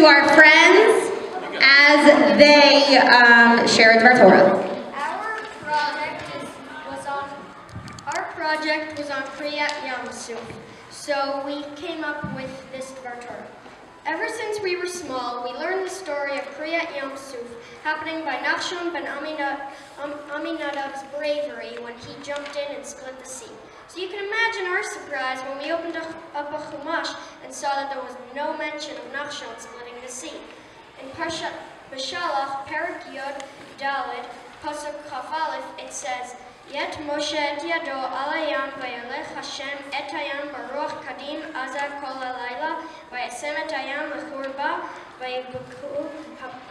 to our friends as they um, share Torah. Our project was on our project was on Kriyat Yamsuf, so we came up with this Torah. Ever since we were small, we learned the story of Kriyat Yamsuf happening by Nachshon ben Aminadab's bravery when he jumped in and split the sea. So you can imagine our surprise when we opened up a Chumash and saw that there was no mention of Nachshon splitting the. In Parshat Beshalach, Perak Yod Dalid, Pasuk Chaf Aleph, it says, Yet Moshe et yado al hayam vayelech Hashem et hayam baruch kadim aza kol halayla vayasem et hayam lechurba vayibuku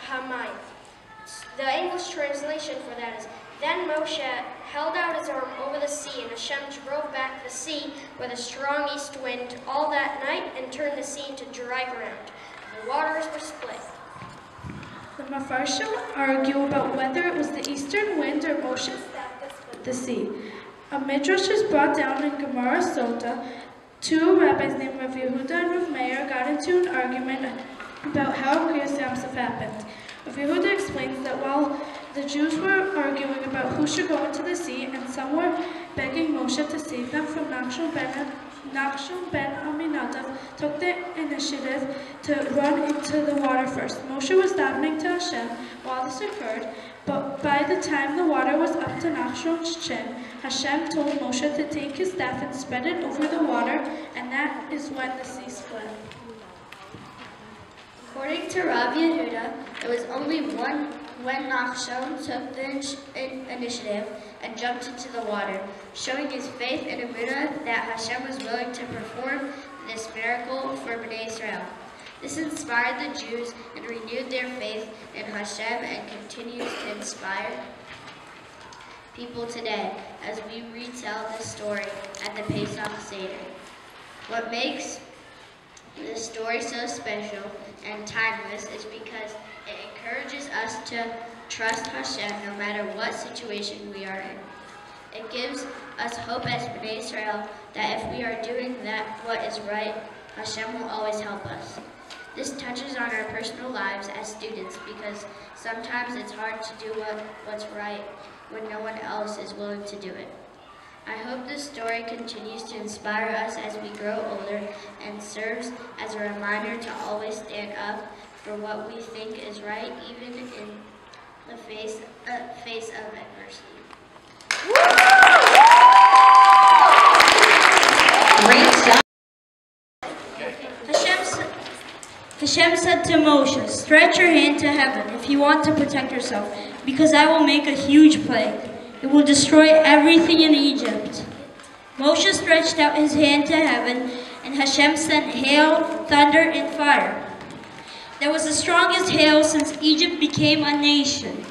hamayim. The English translation for that is, Then Moshe held out his arm over the sea, and Hashem drove back the sea with a strong east wind all that night and turned the sea into dry ground. The waters were split. The Meforshim argue about whether it was the eastern wind or split the sea. A midrash is brought down in Gemara Sota. Two rabbis named Rav Yehuda and Rav Meir got into an argument about how Kriyas Yamsuf happened. Rav Yehuda explains that while the Jews were arguing about who should go into the sea, and some were begging Moshe to save them from Nachshon ben, Nachshon ben Aminadav took the initiative to run into the water first. Moshe was davening to Hashem while this occurred, but by the time the water was up to Nachshon's chin, Hashem told Moshe to take his staff and spread it over the water, and that is when the sea split. According to Rabbi Yehuda, there was only one when Nachshon took the in initiative and jumped into the water, showing his faith in Emunah that Hashem was willing to perform this miracle for Bnei Israel. This inspired the Jews and renewed their faith in Hashem and continues to inspire people today as we retell this story at the Pesach Seder. What makes this story so special and timeless is because it encourages us to trust Hashem no matter what situation we are in. It gives us hope as Bnei Israel that if we are doing that what is right, Hashem will always help us. This touches on our personal lives as students because sometimes it's hard to do what, what's right when no one else is willing to do it. I hope this story continues to inspire us as we grow older and serves as a reminder to always stand up for what we think is right, even in the face, uh, face of adversity. Great job. Hashem, Hashem said to Moshe, Stretch your hand to heaven if you want to protect yourself, because I will make a huge plague. It will destroy everything in Egypt. Moshe stretched out his hand to heaven, and Hashem sent hail, thunder, and fire. There was the strongest hail since Egypt became a nation.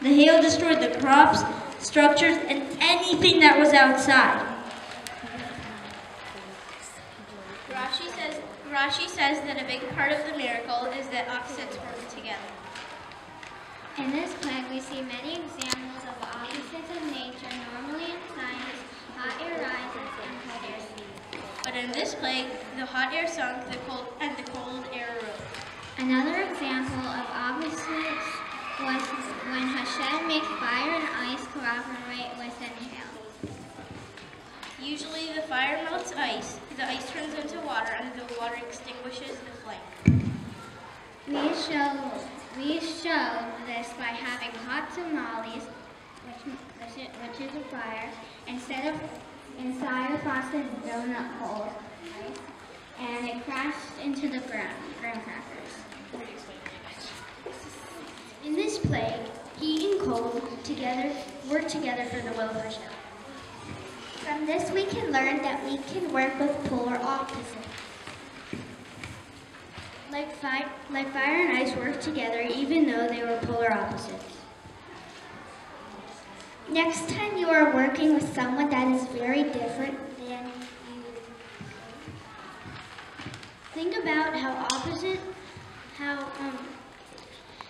The hail destroyed the crops, structures, and anything that was outside. Rashi says, Rashi says that a big part of the miracle is that opposites work together. In this plague, we see many examples opposites of nature. Normally in science, hot air rises and cold air sinks. But in this plague, the hot air sunk the cold, and the cold air rose. Another example of opposites was when Hashem made fire and ice cooperate with an hail. Usually the fire melts ice, the ice turns into water, and the water extinguishes the flame. We show, we show this by having hot tamales, is a fire, instead of inside a frosted donut hole, and it crashed into the ground, graham crackers. In this plague, heat and cold together work together for the of Hashem. From this we can learn that we can work with polar opposites. Like fire, like fire and ice work together even though they were polar opposites. Next time you are working with someone that is very different than you, think about how opposite, how, um,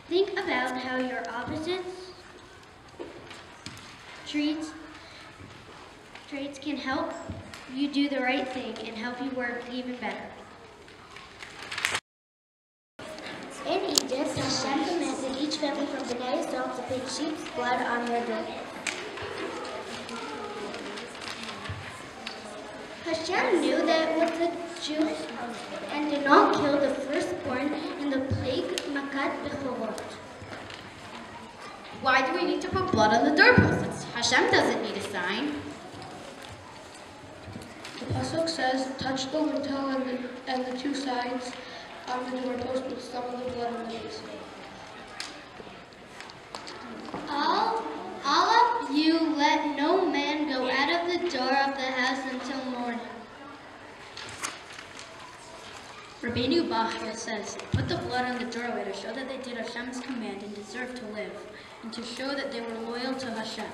think about how your opposites treats, traits can help you do the right thing and help you work even better. In Egypt, Hashem commanded each family from Bnei Yisrael to put sheep's blood on their door. Hashem knew that it was the Jews and did not kill the firstborn in the plague Makat Bechorot. Why do we need to put blood on the doorposts? Hashem doesn't need a sign. The pasuk says, "Touch the lintel and the, and the two sides on the doorpost with some of the blood on the base." All, all of you let no man go out of the door of the house until morning. Rabbeinu Bachya says, Put the blood on the doorway to show that they did Hashem's command and deserved to live, and to show that they were loyal to Hashem.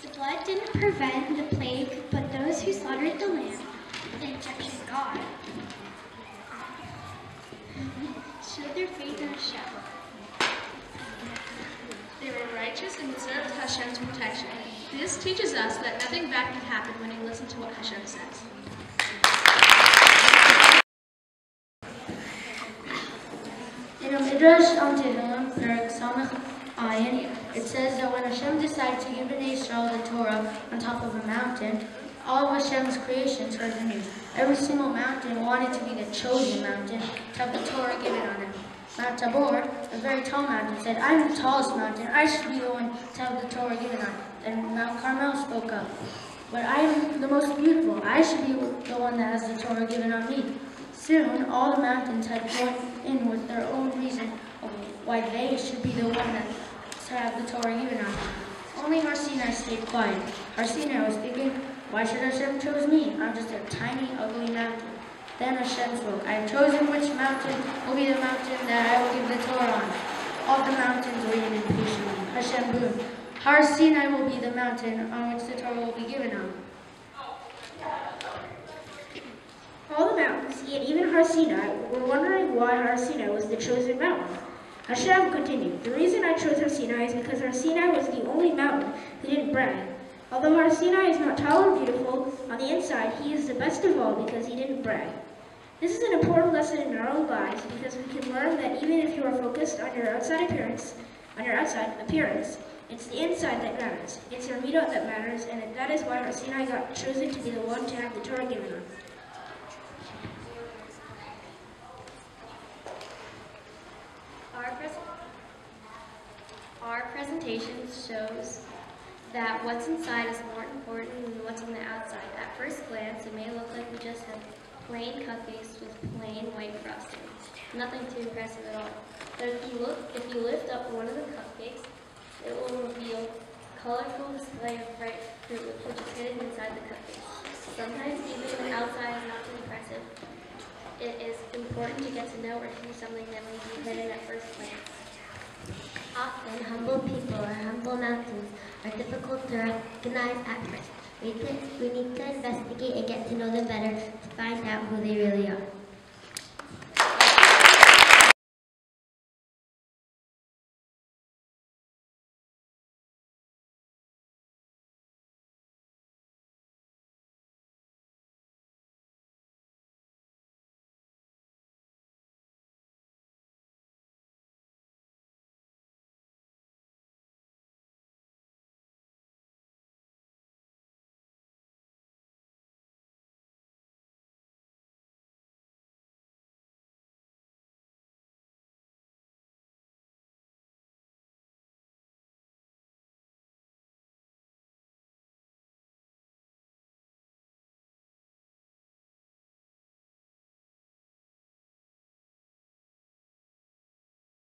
The blood didn't prevent the plague, but those who slaughtered the lamb, the Egyptian god, showed their faith in Hashem. They were righteous and deserved Hashem's protection. This teaches us that nothing bad can happen when you listen to what Hashem says. In a Midrash on Tehillim, Samach Ayin, it says that when Hashem decided to give Bnei Israel the Torah on top of a mountain, all of Hashem's creations heard the news. Every single mountain wanted to be the chosen mountain to have the Torah given on it. Mount Tabor, a very tall mountain, said, I'm the tallest mountain. I should be the one to have the Torah given on. Then Mount Carmel spoke up. But I am the most beautiful. I should be the one that has the Torah given on me. Soon, all the mountains had joined in with their own reason of why they should be the one that have the Torah given on. Only Har Sinai stayed quiet. Har Sinai was thinking, why should Hashem choose me? I'm just a tiny, ugly mountain. Then Hashem spoke, I have chosen which mountain will be the mountain that I will give the Torah on. All the mountains waited impatiently. Hashem boomed. Har Sinai will be the mountain on which the Torah will be given on. All the mountains, yet even Har Sinai, were wondering why Har Sinai was the chosen mountain. Hashem continued, The reason I chose Har Sinai is because Har Sinai was the only mountain who didn't brag. Although Har Sinai is not tall or beautiful, on the inside he is the best of all because he didn't brag. This is an important lesson in our own lives because we can learn that even if you are focused on your outside appearance, on your outside appearance, it's the inside that matters. It's your midot that matters, and that is why Har Sinai got chosen to be the one to have the Torah given on. Our, pres- our presentation shows that what's inside is more important than what's on the outside. At first glance, it may look like we just have plain cupcakes with plain white frosting. Nothing too impressive at all. But if you look, if you lift up one of the cupcakes, it will reveal a colorful display of bright fruit which is hidden inside the cupcake. Sometimes even the outside is not too impressive. It is important to get to know or see something that may be hidden at first glance. Often, humble people or humble mountains are difficult to recognize at first. We, we need to investigate and get to know them better to find out who they really are.